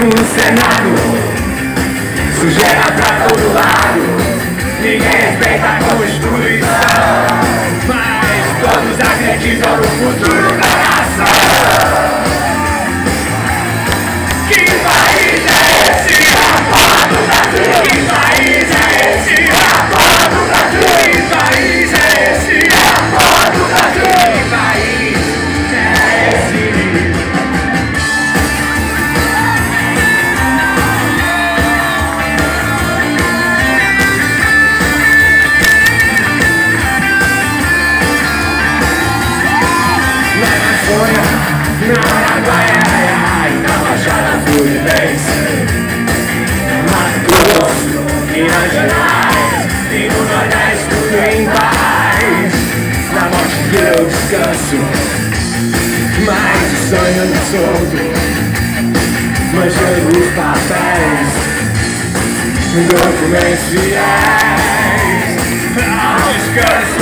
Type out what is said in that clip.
no Senado Sujeira pra todo lado. Ninguém respeita a Constituição. Mas todos acreditam no futuro. Ai, ai, ai, ai, na Baixada Fluminense Mato Grosso, Minas Gerais E no Nordeste tudo em paz. Na morte eu descanso. Mas o sonho não solto Manchando os papéis Documentos fiéis Ao descanso.